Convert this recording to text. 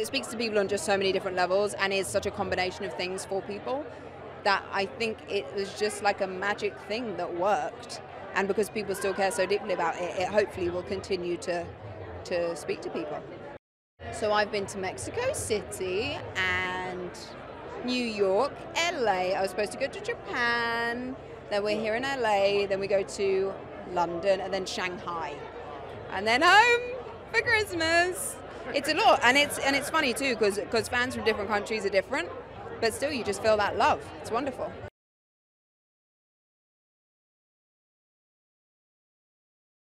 It speaks to people on just so many different levels and is such a combination of things for people that I think it was just like a magic thing that worked. And because people still care so deeply about it, it hopefully will continue to, to speak to people. So I've been to Mexico City and New York, LA. I was supposed to go to Japan. Then we're here in LA. Then we go to London and then Shanghai. And then home for Christmas. It's a lot, and it's and it's funny too because because fans from different countries are different, but still you just feel that love. It's wonderful.